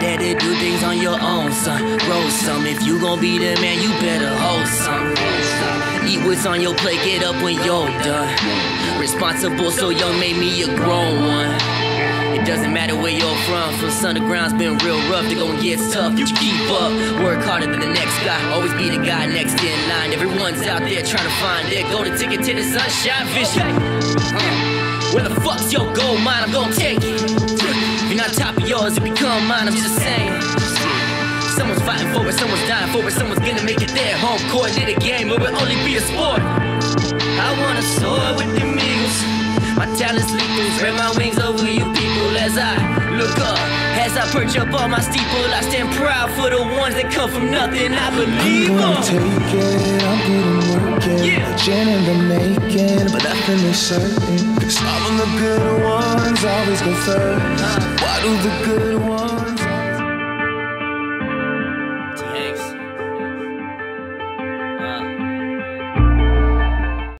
dad to do things on your own, son. Roll some. If you gon' be the man, you better hold some. Eat what's on your plate, get up when you're done. Responsible, so young made me a grown one. It doesn't matter where you're from, from sun to ground's been real rough. They gon' get tough, you keep up. Work harder than the next guy, always be the guy next in line. Everyone's out there trying to find their golden ticket to the sunshine vision. Where the fuck's your gold mine? I'm gon' take it. Yours, it become mine. I'm just saying. Someone's fighting for it, someone's dying for it, someone's gonna make it their home court. Did a game, it will only be a sport. I wanna soar with the eagles. My talents lethal, spread my wings over you people as I look up. As I perch up on my steeple, I stand proud for the ones that come from nothing. I believe I'm gonna 'em. take it, I'm getting working. Yeah. A gin in the making, but nothing is certain. Cause of the good ones always go first. Why do the good ones